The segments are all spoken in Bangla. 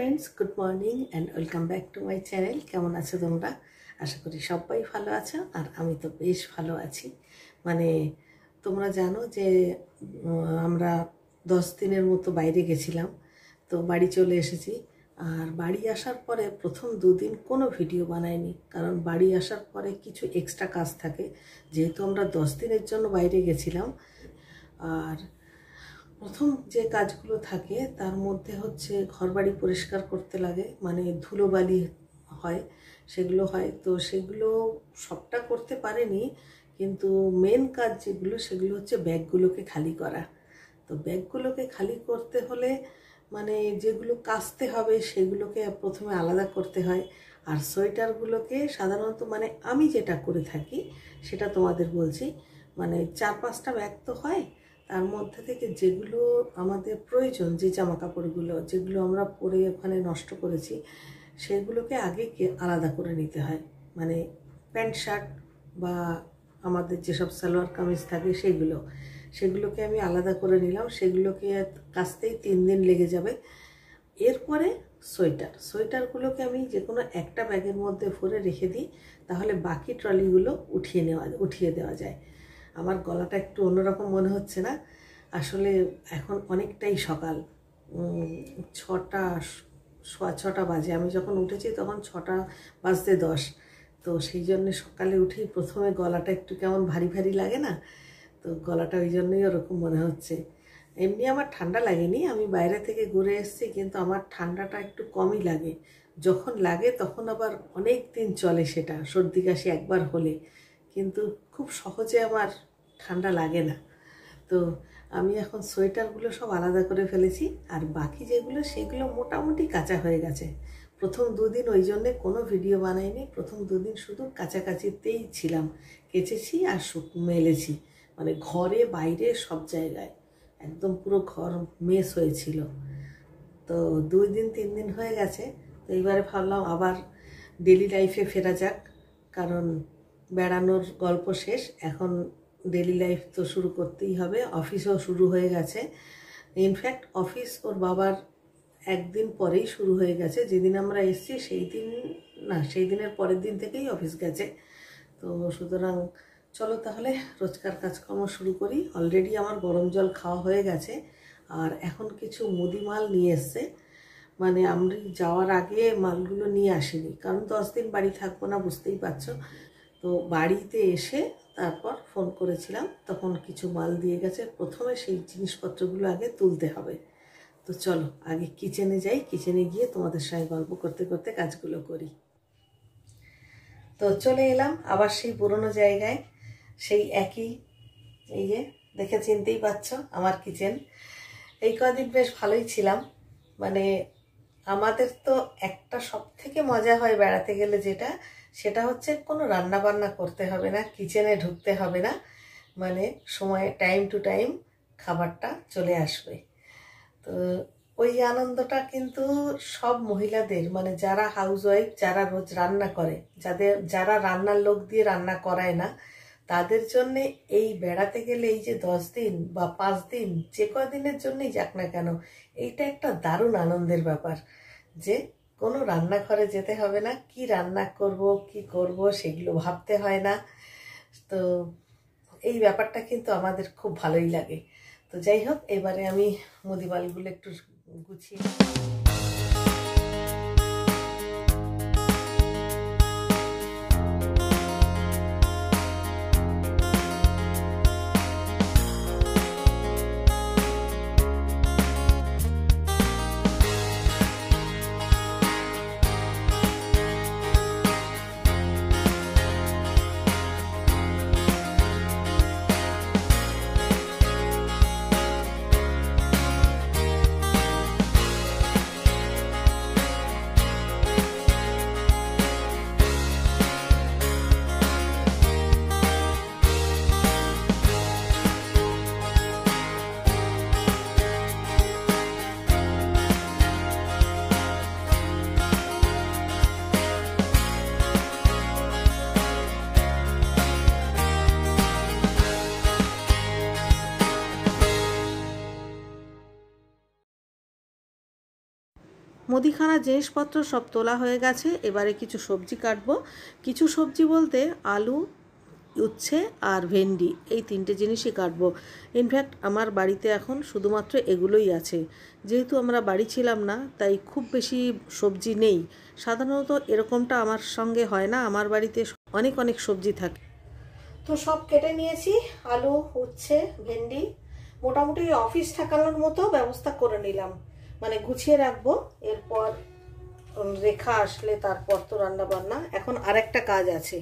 Friends good morning and welcome back to my channel কেমন আছো তোমরা? আশা করি সবাই ভালো আছো আর আমি তো বেশ ভালো আছি। মানে তোমরা জানো যে আমরা দশ দিনের মতো বাইরে গেছিলাম, তো বাড়ি চলে এসেছি। আর বাড়ি আসার পরে প্রথম দুদিন কোনো ভিডিও বানাইনি, কারণ বাড়ি আসার পরে কিছু এক্সট্রা কাজ থাকে। যেহেতু আমরা দশ দিনের জন্য বাইরে গেছিলাম, আর প্রথম যে কাজগুলো থাকে, তার মধ্যে হচ্ছে ঘরবাড়ি পরিষ্কার করতে লাগে মানে ধুলোবালি হয়, সেগুলো হয়। তো সেগুলো সবটা করতে পারেনি, কিন্তু মেন কাজ যেগুলো, সেগুলো হচ্ছে ব্যাগগুলোকে খালি করা। তো ব্যাগগুলোকে খালি করতে হলে মানে যেগুলো কাচতে হবে, সেগুলোকে প্রথমে আলাদা করতে হয়। আর সোয়েটারগুলোকে সাধারণত মানে আমি যেটা করে থাকি, সেটা তোমাদের বলছি মানে চার পাঁচটা ব্যাগ তো হয় তার মধ্যে থেকে যেগুলো আমাদের প্রয়োজন, যে জামা কাপড়গুলো যেগুলো আমরা পরে ওখানে নষ্ট করেছি, সেগুলোকে আগে আলাদা করে নিতে হয়। মানে প্যান্ট শার্ট বা আমাদের যেসব সালোয়ার কামিজ থাকে সেগুলো, সেগুলোকে আমি আলাদা করে নিলাম। সেগুলোকে কাচতেই তিন দিন লেগে যাবে। এরপরে সোয়েটার, সোয়েটারগুলোকে আমি যে কোনো একটা ব্যাগের মধ্যে ভরে রেখে দিই, তাহলে বাকি ট্রলিগুলো উঠিয়ে নেওয়া, উঠিয়ে দেওয়া যায়। আমার গলাটা একটু অন্যরকম মনে হচ্ছে না। আসলে এখন অনেকটাই সকাল। ছটা, সোয়া ছটা বাজে। আমি যখন উঠেছি তখন ছটা বাজতে দশ। তো সেই জন্যে সকালে উঠেই প্রথমে গলাটা একটু কেমন ভারী ভারী লাগে না? তো গলাটা ওই জন্যই ওরকম মনে হচ্ছে। এমনি আমার ঠান্ডা লাগেনি। আমি বাইরে থেকে ঘুরে এসেছি কিন্তু আমার ঠান্ডাটা একটু কমই লাগে। যখন লাগে তখন আবার অনেক দিন চলে সেটা। সর্দি কাশি একবার হলে। কিন্তু খুব সহজে আমার ঠান্ডা লাগে না। তো আমি এখন সোয়েটারগুলো সব আলাদা করে ফেলেছি আর বাকি যেগুলো সেগুলো মোটামুটি কাঁচা হয়ে গেছে। প্রথম দুদিন ওই জন্যে কোনো ভিডিও বানাইনি, প্রথম দুদিন শুধু কাছাকাছিতেই ছিলাম, কেচেছি আর মেলেছি মানে ঘরে, বাইরে, সব জায়গায়। একদম পুরো ঘর মেস হয়েছিল। তো দুই দিন, তিন দিন হয়ে গেছে। তো এইবারে ভাবলাম আবার ডেলি লাইফে ফেরা যাক, কারণ বেড়ানোর গল্প শেষ। এখন ডেলি লাইফ তো শুরু করতেই হবে অফিসও শুরু হয়ে গেছে। ইনফ্যাক্ট অফিস ওর বাবার একদিন পরেই শুরু হয়ে গেছে, যেদিন আমরা এসেছি সেই দিন, না, সেই দিনের পরের দিন থেকেই অফিস গেছে। তো সুতরাং চলো তাহলে রোজকার কাজকর্ম শুরু করি। অলরেডি আমার গরম জল খাওয়া হয়ে গেছে, আর এখন কিছু মুদি মাল নিয়ে এসছে। মানে আমি যাওয়ার আগে মালগুলো নিয়ে আসিনি, কারণ দশ দিন বাড়ি থাকব না, বুঝতেই পারছ। তো বাড়িতে এসে তারপর ফোন করেছিলাম, তখন কিছু মাল দিয়ে গেছে। প্রথমে সেই জিনিসপত্রগুলো আগে তুলতে হবে। তো চলো, আগে কিচেনে যাই। কিচেনে গিয়ে তোমাদের সঙ্গে গল্প করতে করতে কাজগুলো করি। তো চলে এলাম আবার সেই পুরনো জায়গায়। সেই একই, এই যে, দেখে চিনতেই পারছ আমার কিচেন। এই কদিন বেশ ভালোই ছিলাম। মানে আমাদের তো একটা সব থেকে মজা হয় বেড়াতে গেলে যেটা সেটা হচ্ছে কোনো রান্না বান্না করতে হবে না কিচেনে ঢুকতে হবে না মানে সময়ে টাইম টু টাইম খাবারটা চলে আসবে। তো ওই আনন্দটা কিন্তু সব মহিলাদের মানে যারা হাউসওয়াইফ যারা রোজ রান্না করে, যাদের, যারা রান্নার লোক দিয়ে রান্না করায় না, তাদের জন্যে এই বেড়াতে গেলে এই যে দশ দিন বা পাঁচ দিন, যে কদিনের জন্যই যাক না কেন, এইটা একটা দারুণ আনন্দের ব্যাপার যে কোনো রান্নাঘরে যেতে হবে না। কি রান্না করব, কি করব সেগুলো ভাবতে হয় না। তো এই ব্যাপারটা কিন্তু আমাদের খুব ভালোই লাগে। তো যাই হোক, এবারে আমি মুদিমালগুলো একটু গুছিয়ে মুদিখানার জিনিসপত্র সব তোলা হয়ে গেছে, এবারে কিছু সবজি কাটবো। কিছু সবজি বলতে আলু, উচ্ছে আর ভেন্ডি, এই তিনটে জিনিসই কাটবো। ইনফ্যাক্ট আমার বাড়িতে এখন শুধুমাত্র এগুলোই আছে। যেহেতু আমরা বাড়ি ছিলাম না, তাই খুব বেশি সবজি নেই। সাধারণত এরকমটা আমার সঙ্গে হয় না, আমার বাড়িতে অনেক অনেক সবজি থাকে। তো সব কেটে নিয়েছি, আলু, উচ্ছে, ভেন্ডি। মোটামুটি অফিস ঠেকানোর মতো ব্যবস্থা করে নিলাম। মানে গুছিয়ে রাখব এরপর রেখা আসলে তারপর তো রান্না বান্না এখন আরেকটা কাজ আছে।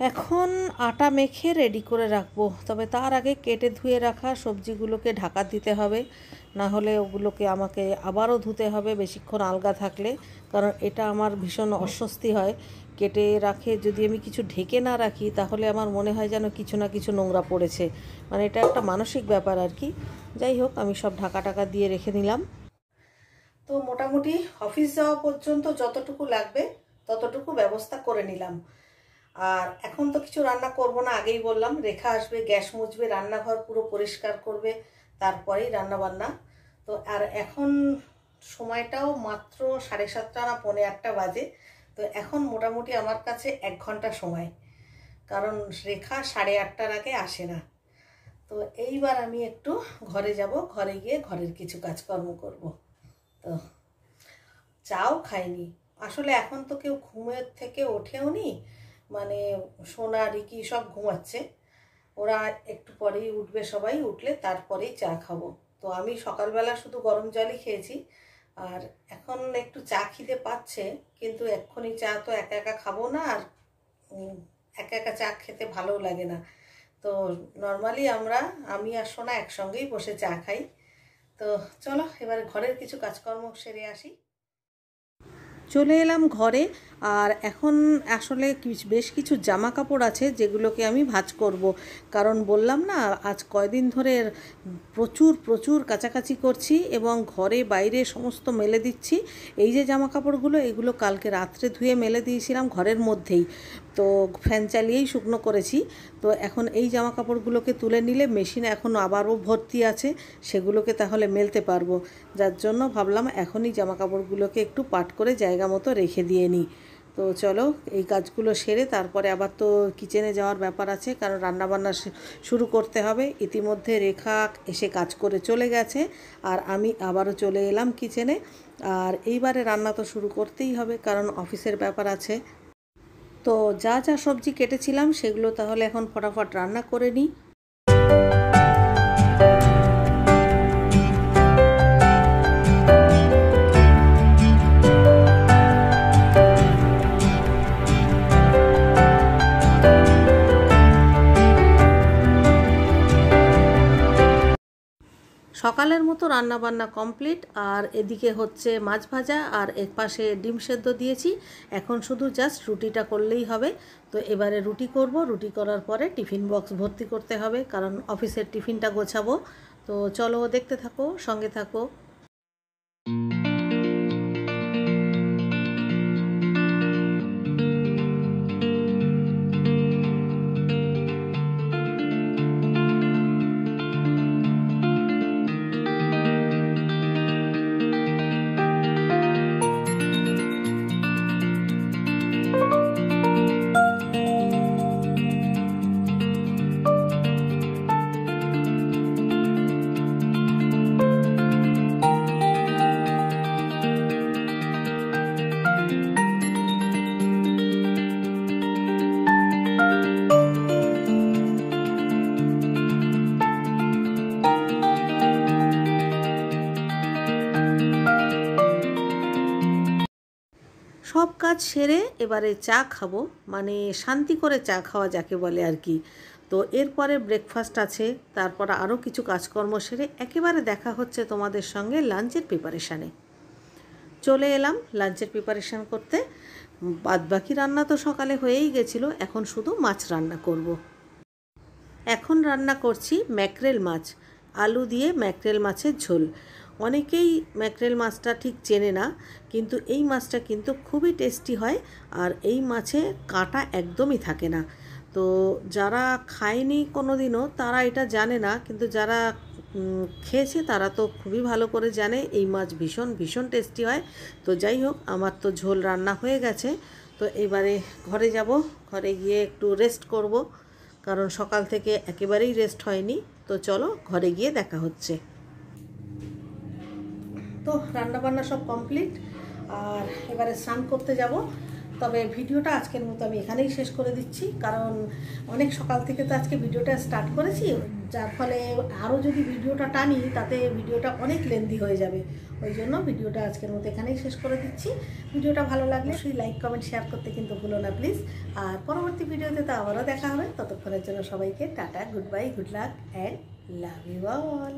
এখন আটা মেখে রেডি করে রাখব। তবে তার আগে কেটে ধুয়ে রাখা সবজিগুলোকে ঢাকা দিতে হবে। না হলে ওগুলোকে আমাকে আবারও ধুতে হবে বেশিক্ষণ আলগা থাকলে। কারণ এটা আমার ভীষণ অস্বস্তি হয়। কেটে রাখে যদি আমি কিছু ঢেকে না রাখি, তাহলে আমার মনে হয় যেন কিছু না কিছু নোংরা পড়েছে। মানে এটা একটা মানসিক ব্যাপার আর কি। যাই হোক, আমি সব ঢাকা টাকা দিয়ে রেখে নিলাম তো মোটামুটি অফিস যাওয়া পর্যন্ত যতটুকু লাগবে, ততটুকু ব্যবস্থা করে নিলাম। আর এখন তো কিছু রান্না করব না, আগেই বললাম, রেখা আসবে, গ্যাস মুছবে, রান্নাঘর পুরো পরিষ্কার করবে, তারপরেই রান্না বান্না তো আর এখন সময়টাও মাত্র সাড়ে সাতটা না পৌনে আটটা বাজে, তো এখন মোটামুটি আমার কাছে এক ঘণ্টা সময়, কারণ রেখা সাড়ে আটটার আগে আসে না। তো এইবার আমি একটু ঘরে যাব, ঘরে গিয়ে ঘরের কিছু কাজকর্ম করব। তো চাও খাইনি? আসলে এখন তো কেউ ঘুমের থেকে ওঠেও নি মানে সোনা, রিকি সব ঘুমাচ্ছে। ওরা একটু পরেই উঠবে সবাই, উঠলে তারপরেই চা খাব। তো আমি সকালবেলা শুধু গরম জলই খেয়েছি, আর এখন একটু চা খিদে পাচ্ছে, কিন্তু এক্ষুনি চা তো একা একা খাব না, আর একা একা চা খেতে ভালোও লাগে না। তো নর্মালি আমরা, আমি আর সোনা একসঙ্গেই বসে চা খাই। তো চলো, এবার ঘরের কিছু কাজকর্ম সেরে আসি। চলে এলাম ঘরে, আর এখন আসলে বেশ কিছু জামা কাপড় আছে যেগুলোকে আমি ভাজ করব। কারণ বললাম না, আজ কয়দিন ধরে প্রচুর প্রচুর কাছাকাছি করছি এবং ঘরে বাইরে সমস্ত মেলে দিচ্ছি। এই যে জামা কাপড়গুলো এগুলো কালকে রাত্রে ধুয়ে মেলে দিয়েছিলাম ঘরের মধ্যেই। তো ফ্যান চালিয়েই শুকনো করেছি। তো এখন এই জামা কাপড়গুলোকে তুলে নিলে মেশিনে এখন আবারও ভর্তি আছে, সেগুলোকে তাহলে মেলতে পারব। যার জন্য ভাবলাম এখনই জামা কাপড়গুলোকে একটু পাট করে জায়গা মতো রেখে দিয়ে নিই। তো চলো, এই কাজগুলো সেরে তারপরে আবার তো কিচেনে যাওয়ার ব্যাপার আছে, কারণ রান্নাবান্না শুরু করতে হবে। ইতিমধ্যে রেখা এসে কাজ করে চলে গেছে, আর আমি আবারও চলে এলাম কিচেনে। আর এইবারে রান্না তো শুরু করতেই হবে, কারণ অফিসের ব্যাপার আছে। তো যা যা সবজি কেটেছিলাম সেগুলো তাহলে এখন ফটাফট রান্না করে নিই। মতো রান্না বান্না কমপ্লিট। আর এদিকে হচ্ছে মাছ ভাজা, আর এক পাশে ডিম সেদ্ধ দিয়েছি। এখন শুধু জাস্ট রুটিটা করলেই হবে। তো এবারে রুটি করব। রুটি করার পরে টিফিন বক্স ভর্তি করতে হবে, কারণ অফিসের টিফিনটা গোছাবো। তো চলো দেখতে থাকো, সঙ্গে থাকো। কাজ সেরে এবারে চা খাব। মানে শান্তি করে চা খাওয়া যাকে বলে আর কি। তো এরপরে ব্রেকফাস্ট আছে, তারপর আরও কিছু কাজকর্ম সেরে একেবারে দেখা হচ্ছে তোমাদের সঙ্গে লাঞ্চের প্রিপারেশানে চলে এলাম লাঞ্চের প্রিপারেশান করতে। বাদবাকি রান্না তো সকালে হয়েই গেছিল, এখন শুধু মাছ রান্না করব। এখন রান্না করছি ম্যাকরেল মাছ। আলু দিয়ে ম্যাকরেল মাছের ঝোল। অনেকেই ম্যাকরেল মাছটা ঠিক চেনে না, কিন্তু এই মাছটা কিন্তু খুবই টেস্টি হয় আর এই মাছে কাঁটা একদমই থাকে না। তো যারা খায়নি কোনো দিনও তারা এটা জানে না, কিন্তু যারা খেয়েছে তারা তো খুবই ভালো করে জানে, এই মাছ ভীষণ ভীষণ টেস্টি হয়। তো যাই হোক, আমার তো ঝোল রান্না হয়ে গেছে। তো এবারে ঘরে যাব, ঘরে গিয়ে একটু রেস্ট করব, কারণ সকাল থেকে একেবারেই রেস্ট হয়নি। তো চলো, ঘরে গিয়ে দেখা হচ্ছে। তো রান্না বান্না সব কমপ্লিট। আর এবারে স্নান করতে যাব। তবে ভিডিওটা আজকের মতো আমি এখানেই শেষ করে দিচ্ছি। কারণ অনেক সকাল থেকে তো আজকে ভিডিওটা স্টার্ট করেছি। যার ফলে আরও যদি ভিডিওটা টানি, তাতে ভিডিওটা অনেক লেন্দি হয়ে যাবে। ওই জন্য ভিডিওটা আজকের মতো এখানেই শেষ করে দিচ্ছি। ভিডিওটা ভালো লাগলে সেই লাইক কমেন্ট শেয়ার করতে কিন্তু ভুলো না প্লিজ আর পরবর্তী ভিডিওতে তো আবারও দেখা হবে। ততক্ষণের জন্য সবাইকে tata good bye good luck and love you all